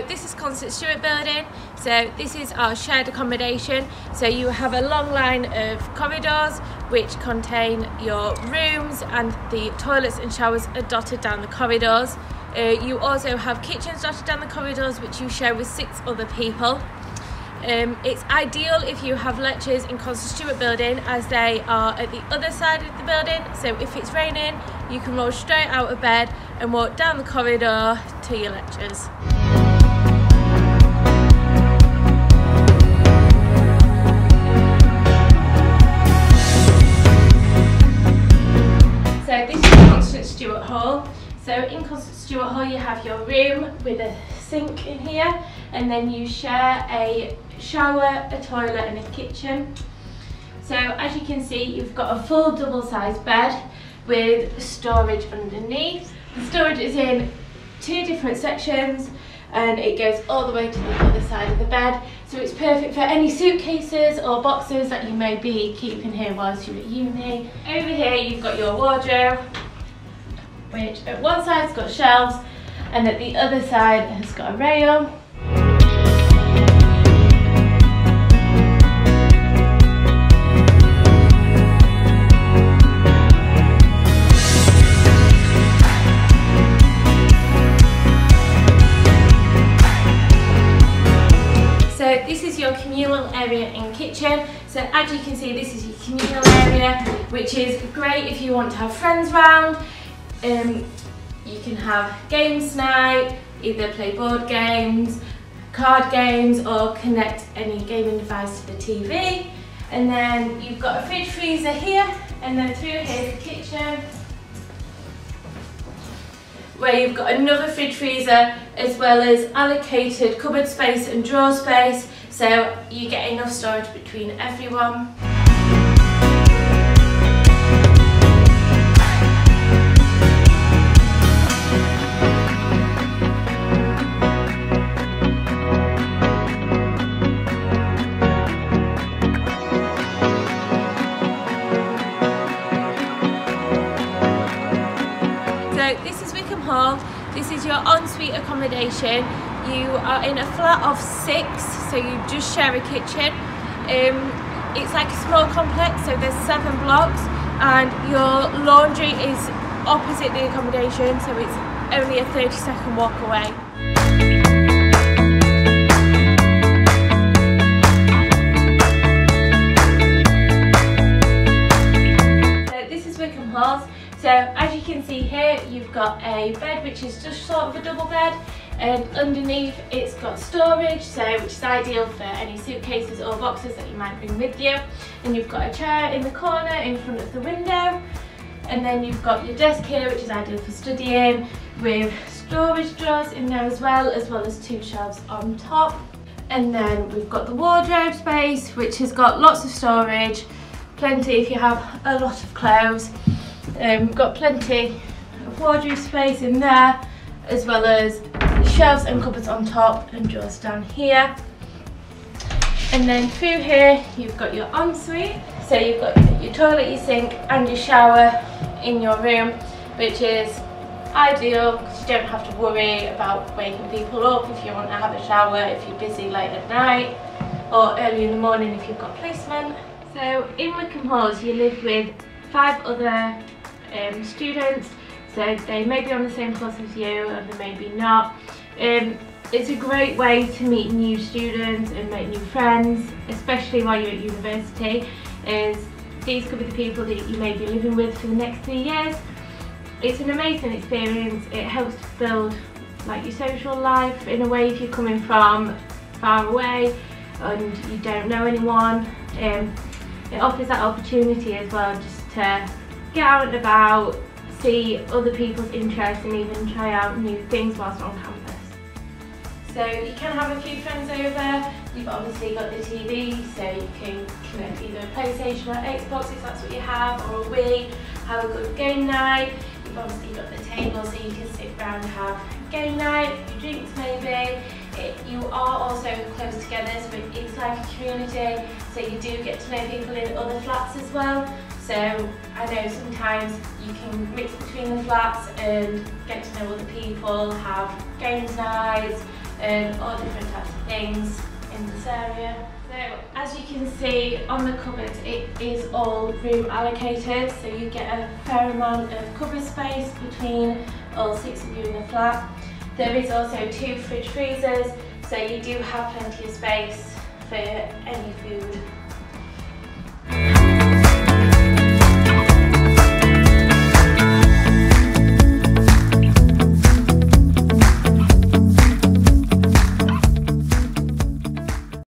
Constance Stewart building. So this is our shared accommodation. So you have a long line of corridors which contain your rooms and the toilets and showers are dotted down the corridors. Uh, you also have kitchens dotted down the corridors which you share with six other people. Um, it's ideal if you have lectures in Constance Stewart building as they are at the other side of the building so if it's raining you can roll straight out of bed and walk down the corridor to your lectures. In Stewart Hall you have your room with a sink in here and then you share a shower, a toilet and a kitchen. So as you can see you've got a full double sized bed with storage underneath. The storage is in two different sections and it goes all the way to the other side of the bed so it's perfect for any suitcases or boxes that you may be keeping here whilst you're at uni. Over here you've got your wardrobe which at one side's got shelves and at the other side has got a rail So this is your communal area and kitchen. So as you can see, this is your communal area, which is great if you want to have friends round. Um, you can have games night, either play board games, card games, or connect any gaming device to the TV. And then you've got a fridge freezer here, and then through here the kitchen, where you've got another fridge freezer as well as allocated cupboard space and drawer space so you get enough storage between everyone. Your ensuite accommodation you are in a flat of six, so you just share a kitchen. Um, it's like a small complex, so there's seven blocks, and your laundry is opposite the accommodation, so it's only a 30 second walk away. So this is Wickham Halls. So can see here, you've got a bed which is just sort of a double bed and underneath it's got storage so which is ideal for any suitcases or boxes that you might bring with you. And you've got a chair in the corner in front of the window. And then you've got your desk here which is ideal for studying with storage drawers in there as well as well as two shelves on top. And then we've got the wardrobe space which has got lots of storage plenty if you have a lot of clothes um, we've got plenty of wardrobe space in there as well as shelves and cupboards on top and drawers down here. And then through here, you've got your ensuite. So you've got your toilet, your sink and your shower in your room, which is ideal because you don't have to worry about waking people up if you want to have a shower, if you're busy late at night or early in the morning if you've got placement. So in Wickham Halls, you live with five other um, students so they may be on the same course as you or they may be not. Um, it's a great way to meet new students and make new friends, especially while you're at university, is these could be the people that you may be living with for the next three years. It's an amazing experience, it helps to build like your social life in a way if you're coming from far away and you don't know anyone. Um, it offers that opportunity as well just to get out and about, see other people's interests and even try out new things whilst on campus. So you can have a few friends over, you've obviously got the TV so you can connect either a PlayStation or Xbox if that's what you have or a Wii, have a good game night. You've obviously got the table so you can sit around and have game night, a few drinks maybe. It, you are also close together so it's like a community so you do get to know people in other flats as well. So I know sometimes you can mix between the flats and get to know other people, have games nights, and all different types of things in this area. So as you can see on the cupboards it is all room allocated so you get a fair amount of cupboard space between all six of you in the flat. There is also two fridge freezers so you do have plenty of space for any food